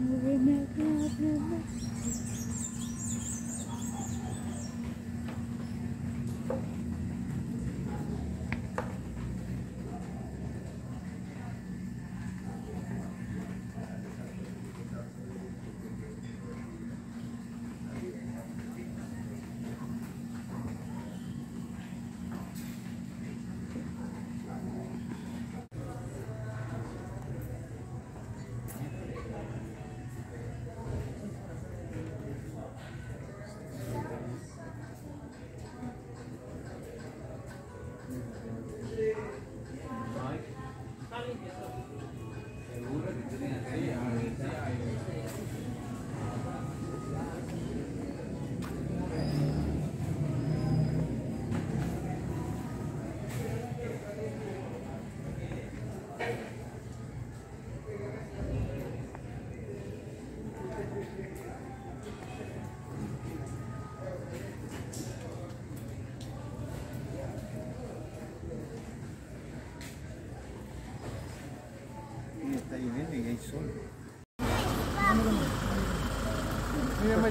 Remember, remember.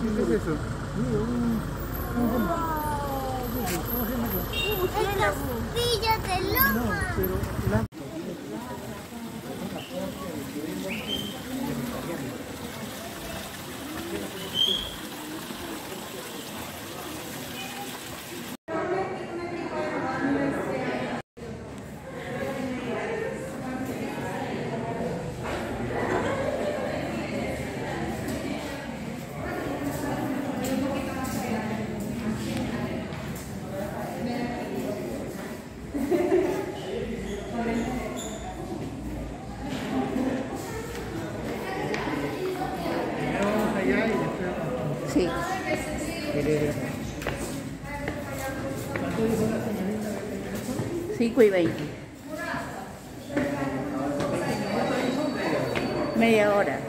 ¿qué es eso? Mira, un... ¡Wow! ¿Cómo se de loma! No, pero... 5 y 20. Media hora.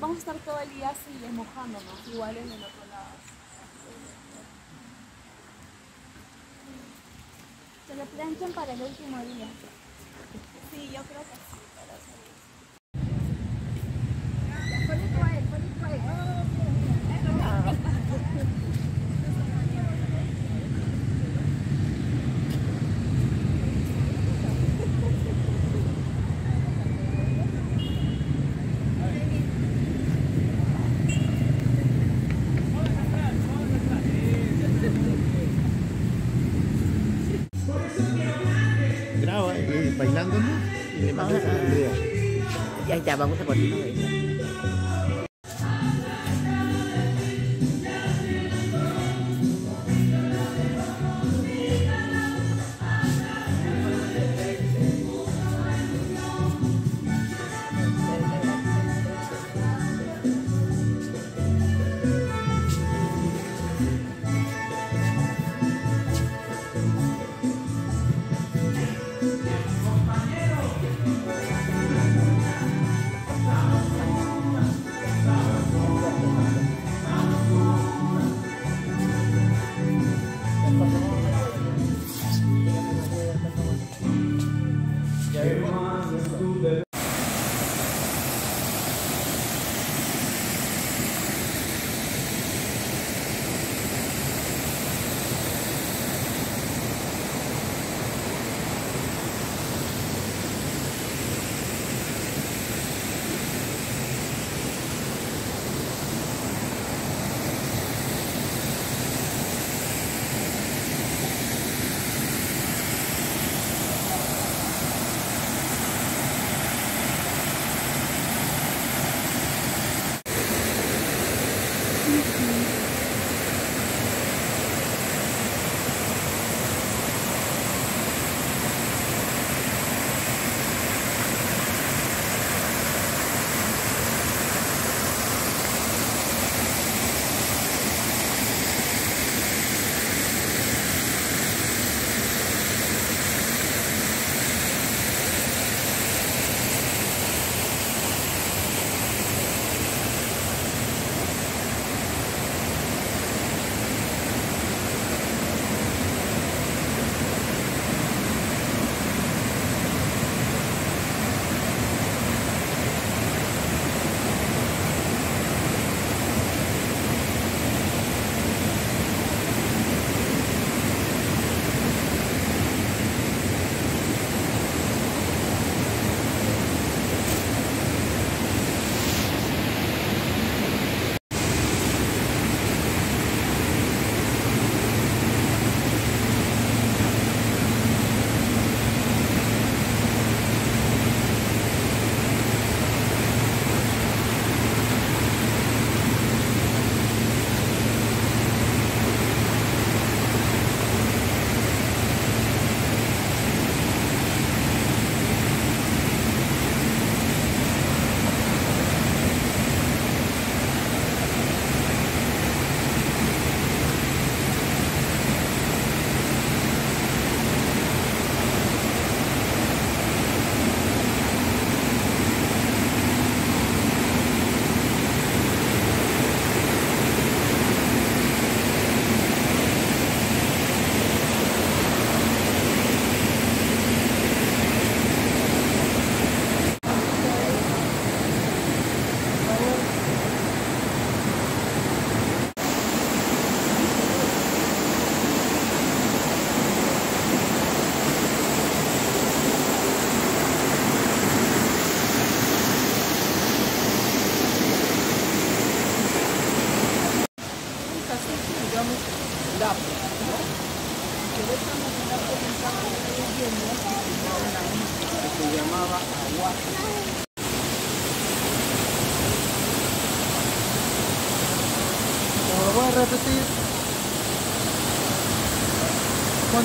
Vamos a estar todo el día así mojándonos, igual en el otro lado. Se lo planchan para el último día. Sí, yo creo que sí. Ya vamos a ponerlo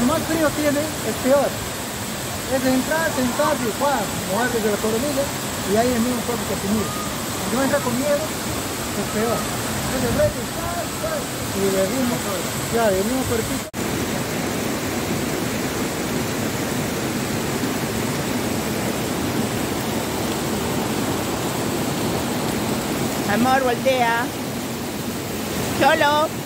más frío tiene, es peor. Es entrar, sentarse y jugar, mojarse de la coronilla y ahí el mismo cuerpo que tenía. Si no entra con miedo, es peor. Es el reto, y el mismo, claro, el mismo cuerpito. Amor, voltea. Cholo.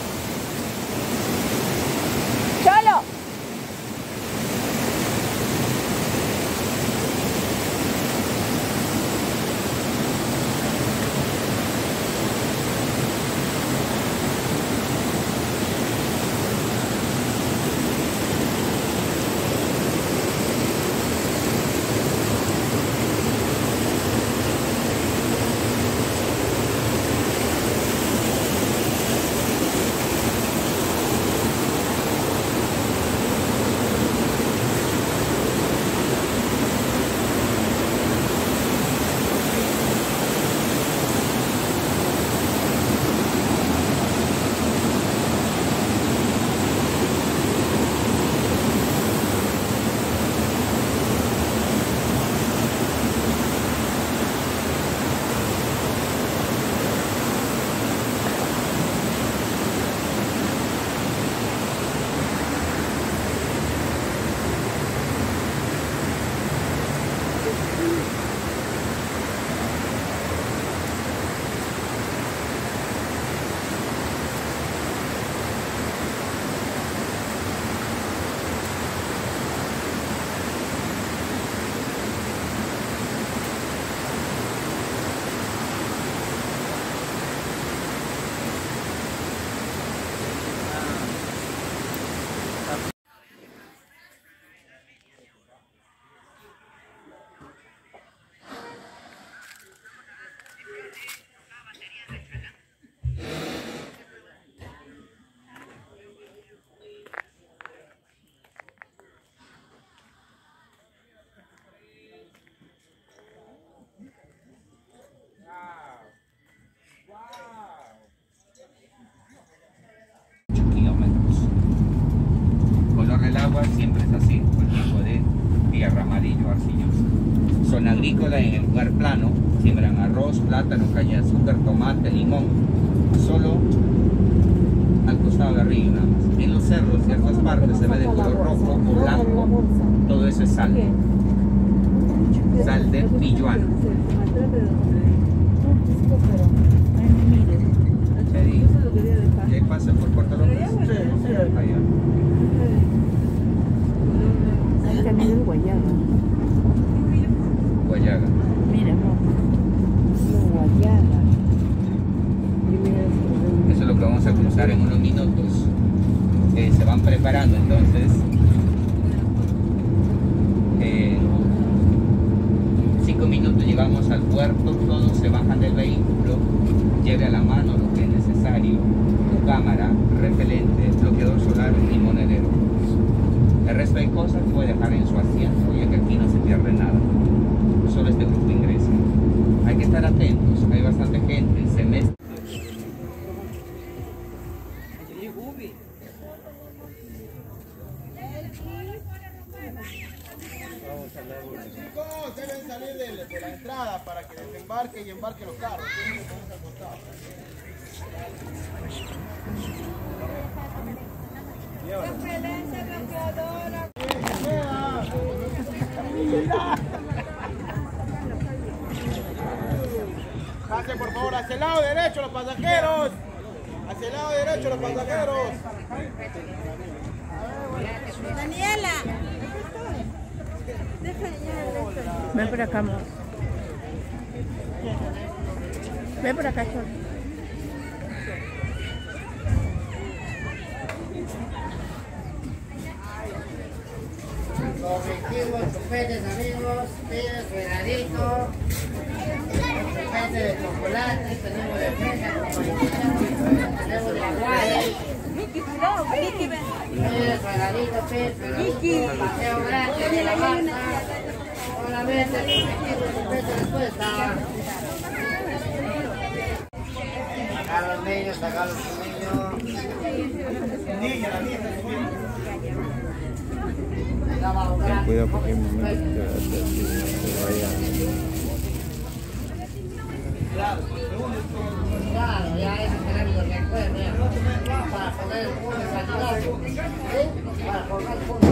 Agrícola en el lugar plano, siembran arroz, plátano, caña de azúcar, tomate, limón, solo al costado de arriba nada más. En los cerros, ciertas partes se ve de color rojo o blanco, todo eso es sal. Sal de Pilluano. Digo. ¿Qué pasa por Puerto López? Allá. Ahí también es guayaba. Guayaga. Mira, amor. No, guayaba. Eso es lo que vamos a cruzar en unos minutos. Eh, se van preparando entonces. En cinco minutos llegamos al puerto, todos se bajan del vehículo, lleve a la mano lo que es necesario, tu cámara, repelente, bloqueador solar y monedero. El resto de cosas puede dejar en su asiento, ya que aquí no se pierde nada. Solo este grupo ingresa. Hay que estar atentos, hay bastante gente, se mezcla. Chicos, deben salir de, de la entrada para que y embarque los carros. Pase por favor hacia el lado derecho los pasajeros. Hacia el lado derecho los pasajeros. Daniela. Ven por acá, amor. Ven por acá, Cholo. Objetivos, chupetes, amigos, tienes regadito, chupete de chocolate, tenemos de fresa, tenemos de aguare, tienes regadito, pez, paseo gratis de la marca, solamente objetivos, chupete, los niños, a los niños. Ten cuidado porque hay momentos que vaya. Claro, ya es recuerdos, ya. para poder ayudar, ¿sí? para colgar cosas del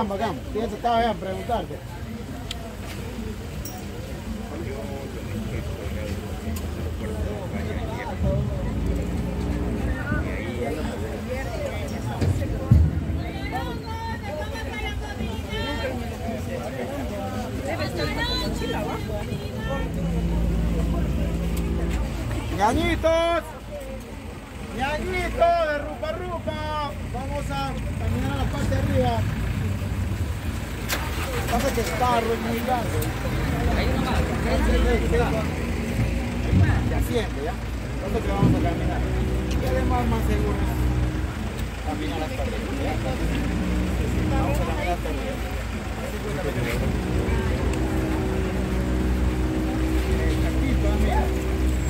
Bacán, bacán. Bien, preguntarte. ñañitos, ñañitos de rupa rupa. Vamos a caminar a la parte de arriba. Pasa que el carro es muy grande. Se asciende, ¿ya? Nosotros vamos a caminar. Y además más seguro caminar hasta arriba. ¿ya? Vamos a caminar hasta arriba. El charquito, mira.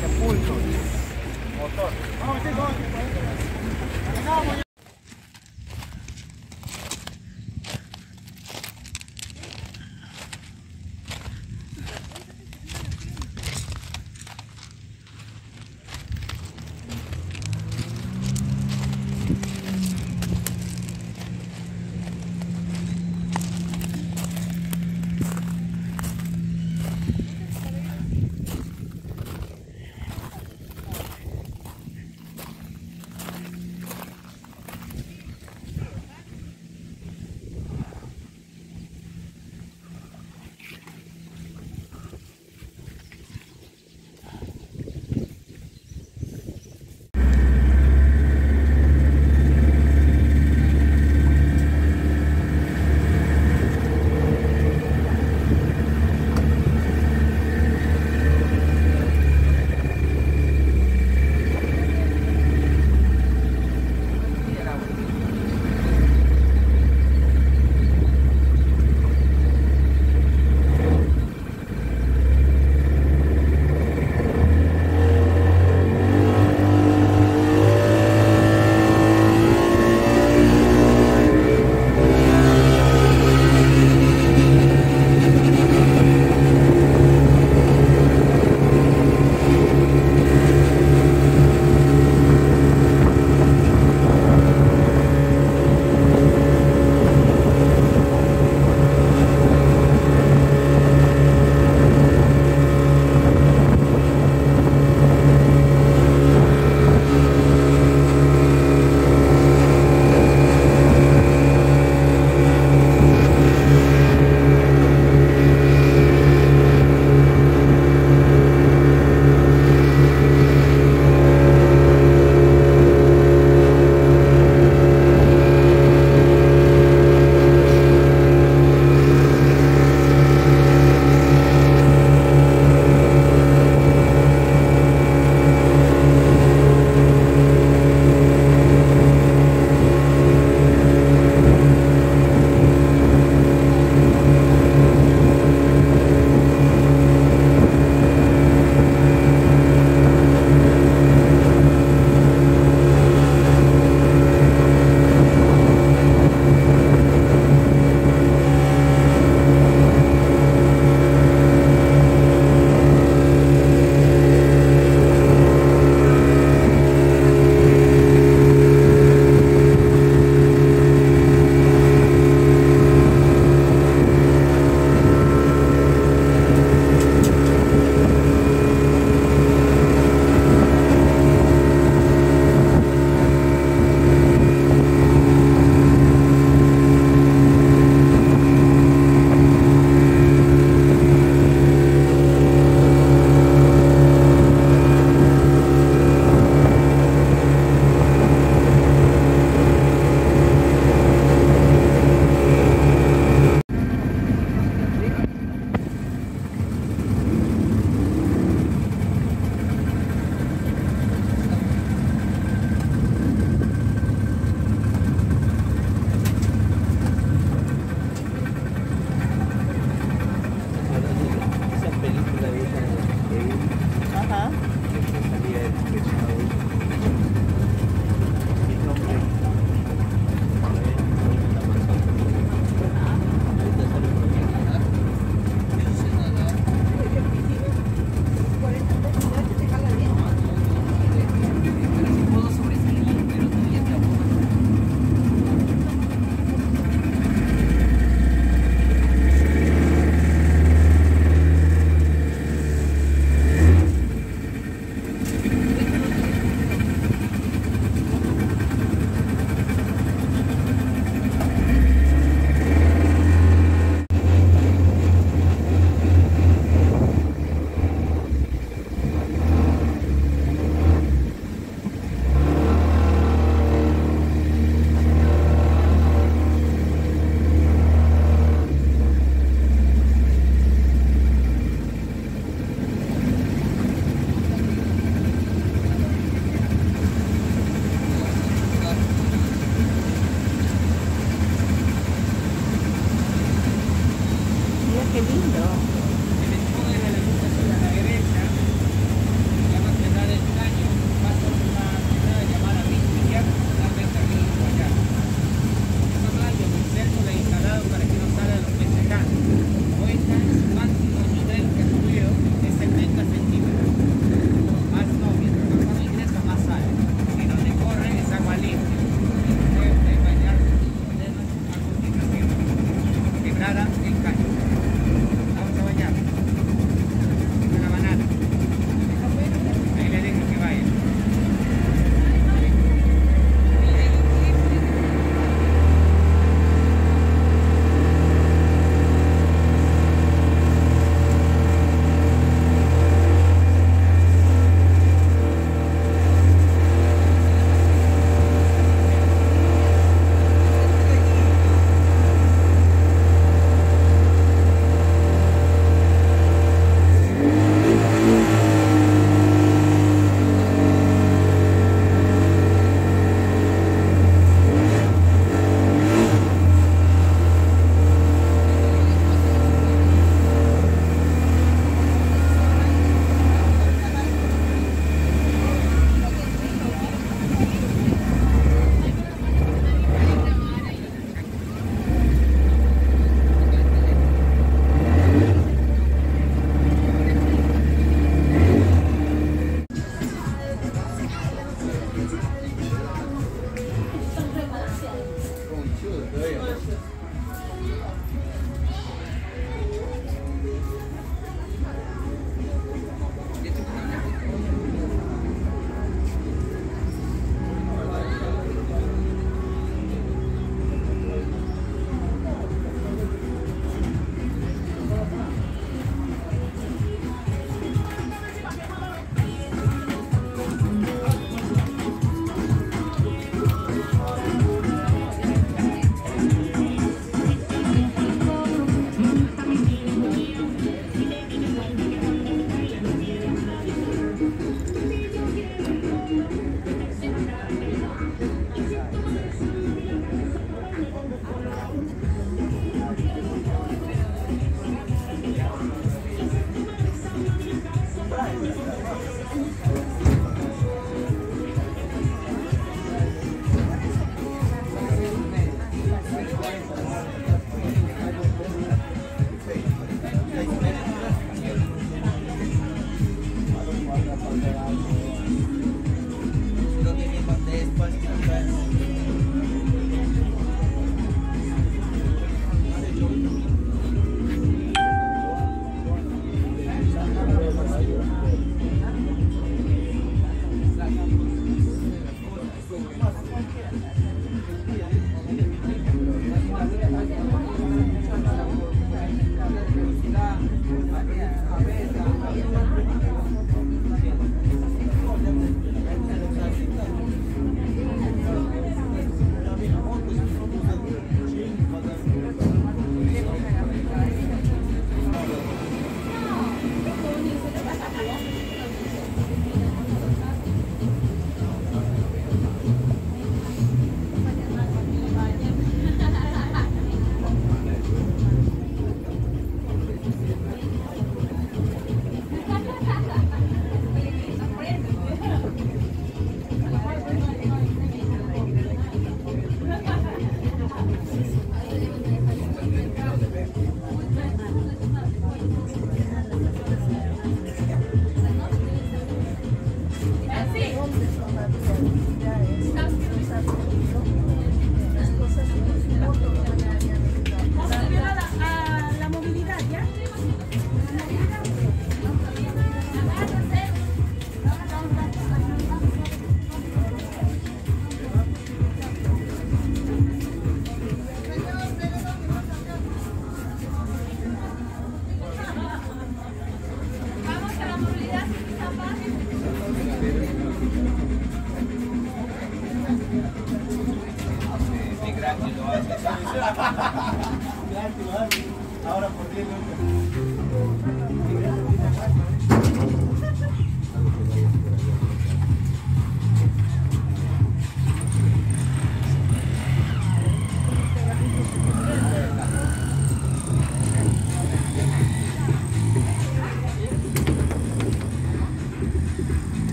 Sepulcros. Motor. Vamos, chicos. Caminamos.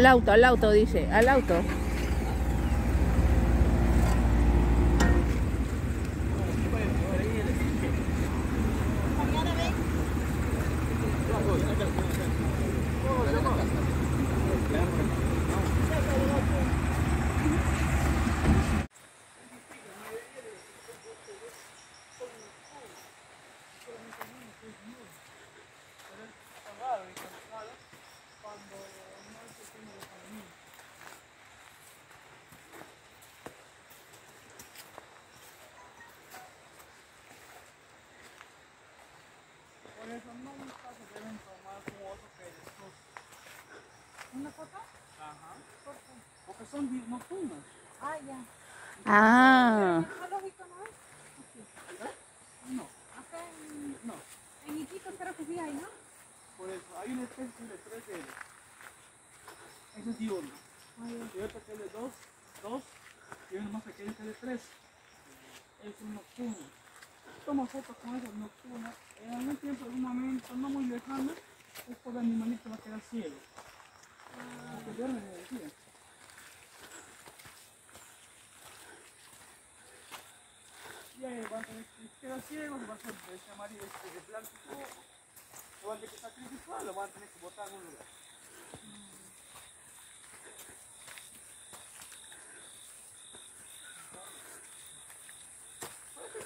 Al auto, al auto, dice, al auto. ¿Una foto? Ajá. Porque son nocturnos. Ah, ya. Ah, Zoológico no es? Aquí. No. Acá en... No. En Iquitos creo que sí hay, ¿no? Por eso, hay una especie de 3 de Ese es diurno. Y otro que es de 2, 2, y uno más pequeño que es de 3. Es un nocturno. Tomo fotos con esos nocturnos. En algún tiempo, en un momento no muy lejano, es por el animalito va a quedar ciego. Y ahí van a tener que quedar ciegos, va a ser de ese amarillo este, de plástico. Lo van a tener que sacrificar, lo van a tener que botar en un lugar.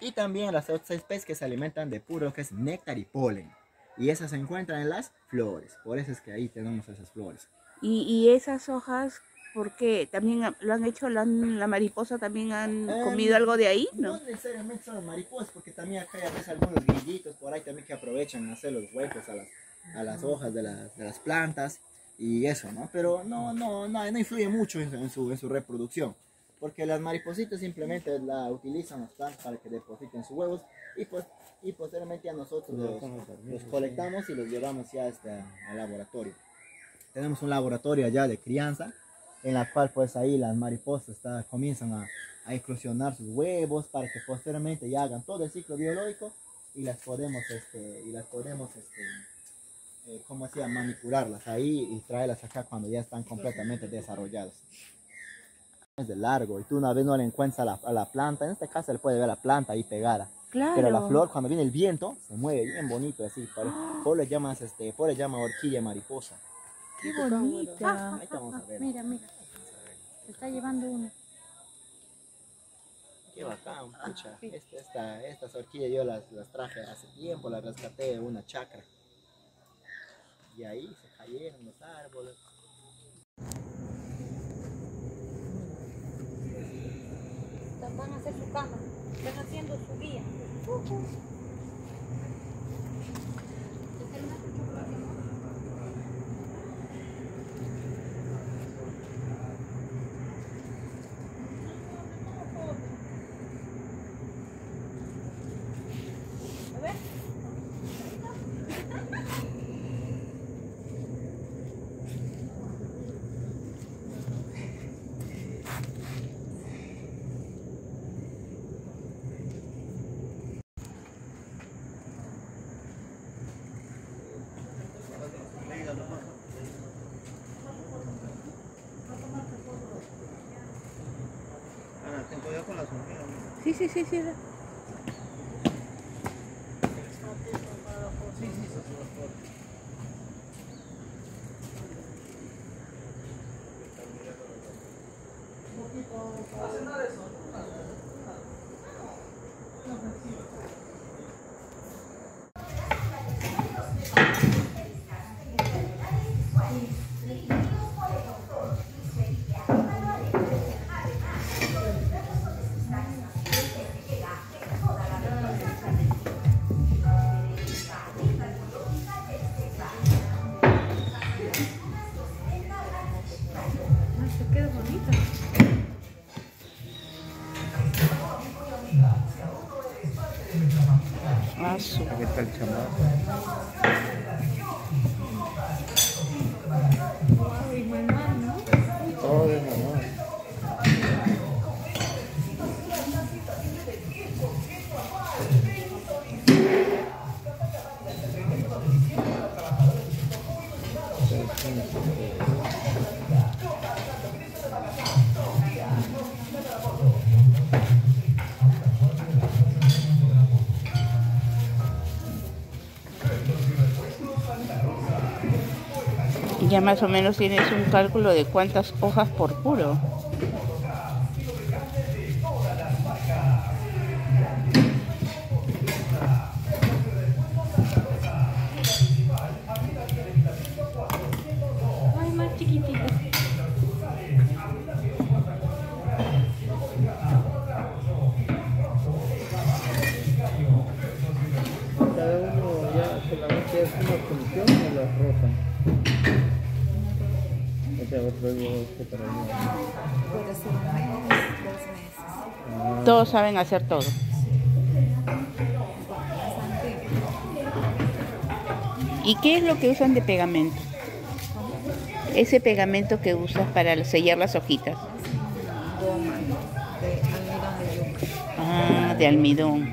y también las otras especies que se alimentan de puro que es néctar y polen y esas se encuentran en las flores por eso es que ahí tenemos esas flores y, y esas hojas, ¿por qué? ¿También lo han hecho, la, la mariposa también han Em, comido algo de ahí? no ¿No? necesariamente son las mariposas porque también acá hay a veces algunos grillitos por ahí también que aprovechan a hacer los huecos a las, a las hojas de, las- de las plantas y eso no pero no no no, no influye mucho en su, en su reproducción porque las maripositas simplemente la utilizan las plantas para que depositen sus huevos y pues y posteriormente a nosotros los, los colectamos y los llevamos ya hasta al laboratorio. Tenemos un laboratorio allá de crianza en la cual pues ahí las mariposas está- comienzan a, a eclosionar sus huevos para que posteriormente ya hagan todo el ciclo biológico y las podemos este y las podemos este eh, ¿cómo se llama? manipularlas ahí y traerlas acá cuando ya están completamente desarrolladas es de largo y tú una vez no le encuentras a la, a la planta, en este caso le puede ver la planta ahí pegada. Claro. Pero la flor cuando viene el viento se mueve bien bonito así, por, por le llamas este, por le llama orquídea mariposa. Qué bonita. Ahí vamos a ver. Mira, mira. Se está llevando uno. Qué bacán, pucha. Esta, esta- estas orquídeas yo las, las traje hace tiempo, las rescaté de una chacra. Y ahí se cayeron los árboles. Van a hacer su cama. Están haciendo su guía ten cuidado con las hormigas. Sí, sí, sí, sí. Su. Aquí está ya más o menos tienes un cálculo de cuántas hojas por puro. Saben hacer todo. ¿Y qué es lo que usan de pegamento? Ese pegamento que usas para sellar las hojitas. Ah, de almidón,